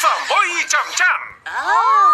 From Boy Oh.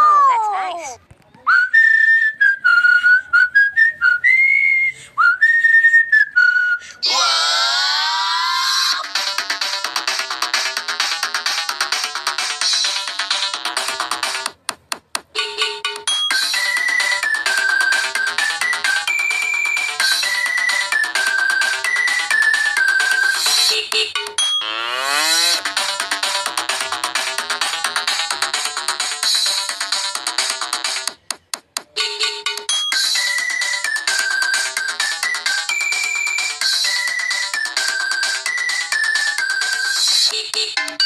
Ha ha ha!